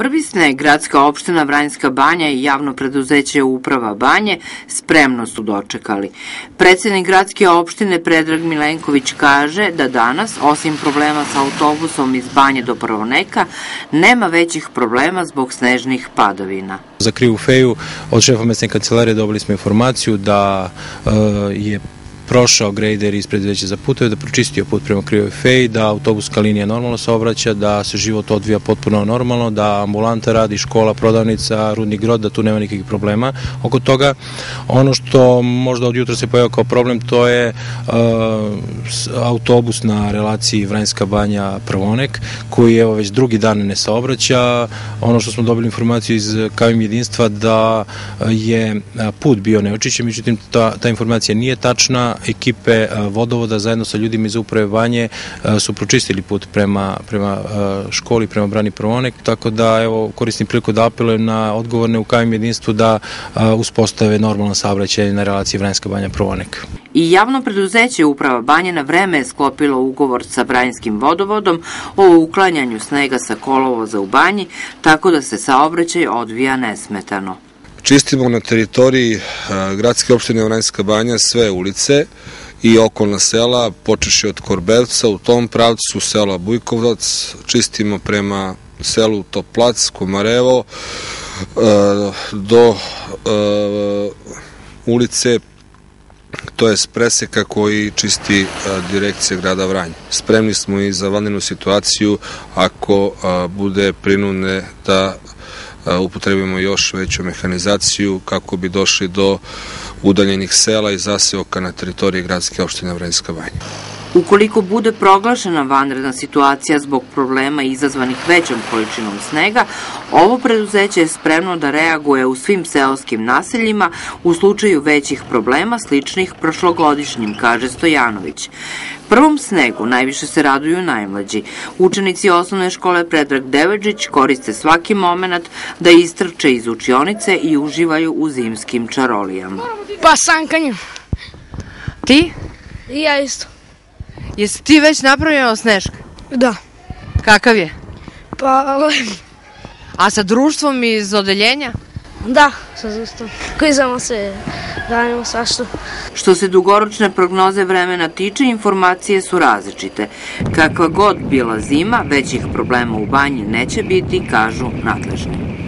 Prvi sneg gradska opština Vranjska banja i javno preduzeće Uprava banje spremno su dočekali. Predsednik gradske opštine Predrag Milenković kaže da danas, osim problema sa autobusom iz banje do Prvoneka, nema većih problema zbog snežnih padavina. Za krivu feju od šefa mesne kancelarije dobili smo informaciju da e, je prošao grejder ispred veće za puteve, da pročistio put prema Krivoj Feji, da autobuska linija normalno se obraća, da se život odvija potpuno normalno, da ambulanta radi, škola, prodavnica, rudni grod, da tu nema nikakvih problema oko toga. Ono što možda od jutra se pojava kao problem, to je uh, autobus na relaciji Vranjska banja Prvonek, koji evo već drugi dan ne saobraća. Ono što smo dobili informaciju iz Kavim jedinstva da je put bio neočićen, međutim ta, ta informacija nije tačna, ekipe vodovoda zajedno sa ljudima iz uprave Banje su pročistili put prema, prema školi, prema Brani Prvonek, tako da evo koristim priliku da apelujem na odgovorne u KM jedinstvu da uspostave normalno saobraćaj na relaciji Vranjska Banja Prvonek. I javno preduzeće Uprava Banje na vreme je sklopilo ugovor sa Branjskim vodovodom o uklanjanju snega sa kolovoza u banji, tako da se saobraćaj odvija nesmetano. Čistimo na teritoriji e, gradske opštine Vranjska banja sve ulice i okolna sela, počeši od Korbevca, u tom pravcu sela Bujkovac, čistimo prema selu Toplac, Komarevo, e, do e, ulice to je preseka koji čisti direkcija grada Vranja. Spremni smo i za vanrednu situaciju ako bude prinune da upotrebimo još veću mehanizaciju kako bi došli do udaljenih sela i zaseoka na teritoriji gradske opštine Vrenjska banja. Ukoliko bude proglašena vanredna situacija zbog problema izazvanih većom količinom snega, ovo preduzeće je spremno da reaguje u svim seoskim naseljima u slučaju većih problema sličnih prošlogodišnjim, kaže Stojanović. Prvom snegu najviše se raduju najmlađi. Učenici osnovne škole Predrag Deveđić koriste svaki moment da istrče iz učionice i uživaju u zimskim čarolijama. Pa sankanjem. Ti? I ja isto. Jesi ti već napravljeno sneška? Da. Kakav je? Pa A sa društvom iz odeljenja? Da, sa društvom. Klizamo se, radimo svašta. Što se dugoročne prognoze vremena tiče, informacije su različite. Kakva god bila zima, većih problema u banji neće biti, kažu nadležni.